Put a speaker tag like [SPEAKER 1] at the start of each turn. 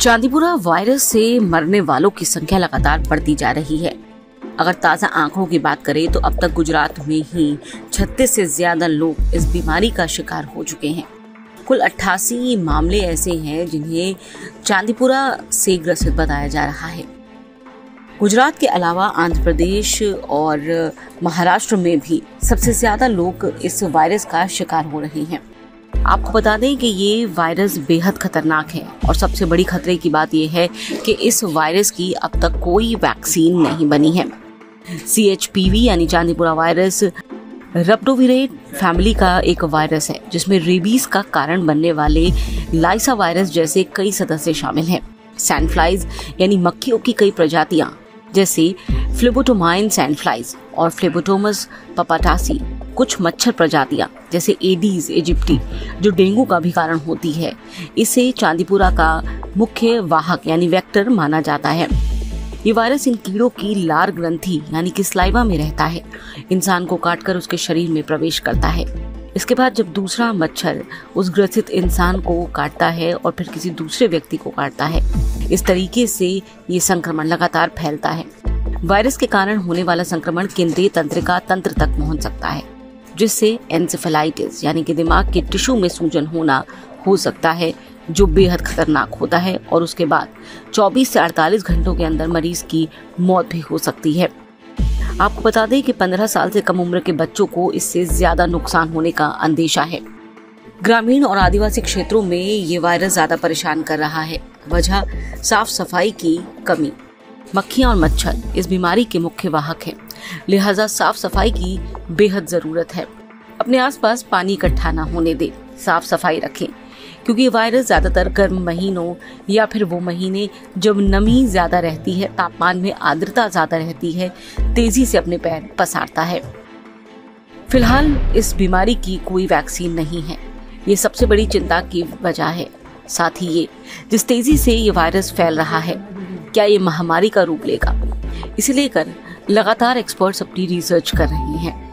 [SPEAKER 1] Chandipura virus से मरने वालों की संख्या लगातार बढ़ती जा रही है। अगर ताज़ा आंकड़ों की बात करें तो अब तक गुजरात में ही 36 से ज़्यादा लोग इस बीमारी का शिकार हो चुके हैं। कुल 88 मामले ऐसे हैं जिन्हें चांदीपुरा से ग्रसित बताया जा रहा है। गुजरात के अलावा आंध्र प्रदेश और महाराष्ट्र में भी सबसे ज़्यादा लोग इस वायरस का शिकार हो रहे हैं। आपको बता दें कि ये वायरस बेहद खतरनाक है और सबसे बड़ी खतरे की बात यह है कि इस वायरस की अब तक कोई वैक्सीन नहीं बनी है। सी एच पी वी यानी चांदीपुरा वायरस, रप्टोविरेट फैमिली का एक वायरस है, जिसमें रेबीज का कारण बनने वाले लाइसा वायरस जैसे कई सदस्य शामिल हैं। सैंडफ्लाइज यानी मक्खियों की कई प्रजातियाँ, जैसे फ्लिबोटोमाइन सैंडफ्लाइज और फ्लेबोटोमस पपाटासी। कुछ मच्छर प्रजातियाँ, जैसे एडीज इजिप्टी जो डेंगू का भी कारण होती है। इसे चांदीपुरा का मुख्य वाहक, यानी वेक्टर माना जाता है। ये वायरस इन कीड़ों की लार ग्रंथि, यानी कि स्लाइवा में रहता है। इंसान को काटकर उसके शरीर में प्रवेश करता है। इसके बाद जब दूसरा मच्छर उस ग्रसित इंसान को काटता है और फिर किसी दूसरे व्यक्ति को काटता है, इस तरीके से ये संक्रमण लगातार फैलता है। वायरस के कारण होने वाला संक्रमण केंद्रीय तंत्रिका तंत्र तक पहुँच सकता है। जिससे एंसेफेलाइटिस यानी कि दिमाग के टिश्यू में सूजन होना हो सकता है, जो बेहद खतरनाक होता है, और उसके बाद 24 से 48 घंटों के अंदर मरीज़ की मौत भी हो सकती है। आपको बता दें कि 15 साल से कम उम्र के बच्चों को इससे ज़्यादा नुकसान होने का अंदेशा है। ग्रामीण और आदिवासी क्षेत्रों में ये वायरस ज़्यादा परेशान कर रहा है। वजह, साफ़ सफ़ाई की कमी। मक्खियाँ और मच्छर, इस बीमारी के मुख्य वाहक हैं। लिहाजा साफ़ सफ़ाई की बेहद ज़रूरत है। अपने आसपास पानी इकट्ठा न होने दें। साफ़ सफ़ाई रखें, क्योंकि ये वायरस ज़्यादातर गर्म महीनों या फिर वो महीने जब नमी ज़्यादा रहती है, तापमान में आर्द्रता ज़्यादा रहती है, तेज़ी से अपने पैर पसारता है। फ़िलहाल इस बीमारी की कोई वैक्सीन नहीं है। ये सबसे बड़ी चिंता की वजह है। साथ ही ये, जिस तेज़ी से ये वायरस फैल रहा है, क्या ये महामारी का रूप लेगा? इसे लेकर लगातार एक्सपर्ट्स अपनी रिसर्च कर रहे हैं।